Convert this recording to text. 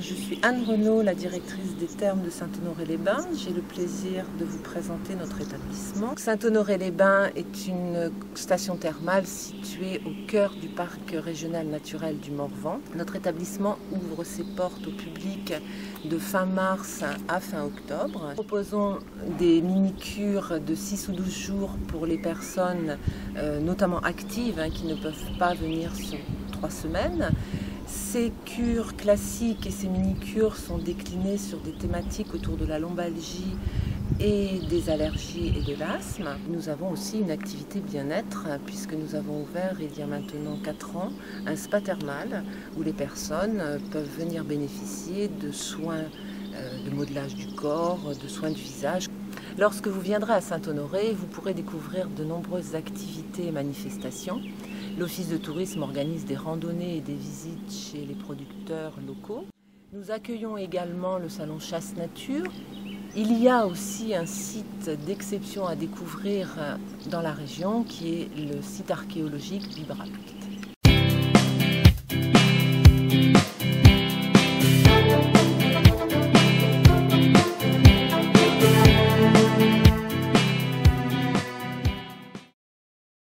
je suis Anne Renaud, la directrice des thermes de Saint-Honoré-les-Bains. J'ai le plaisir de vous présenter notre établissement. Saint-Honoré-les-Bains est une station thermale située au cœur du parc régional naturel du Morvan. Notre établissement ouvre ses portes au public de fin mars à fin octobre. Nous proposons des mini-cures de 6 ou 12 jours pour les personnes, euh, notamment actives, hein, qui ne peuvent pas venir sur trois semaines. Ces cures classiques et ces mini-cures sont déclinées sur des thématiques autour de la lombalgie et des allergies et de l'asthme. Nous avons aussi une activité bien-être puisque nous avons ouvert il y a maintenant 4 ans un spa thermal où les personnes peuvent venir bénéficier de soins euh, de modelage du corps, de soins du visage. Lorsque vous viendrez à Saint-Honoré, vous pourrez découvrir de nombreuses activités et manifestations. L'Office de tourisme organise des randonnées et des visites chez les producteurs locaux. Nous accueillons également le salon Chasse Nature. Il y a aussi un site d'exception à découvrir dans la région qui est le site archéologique d'Ibrac.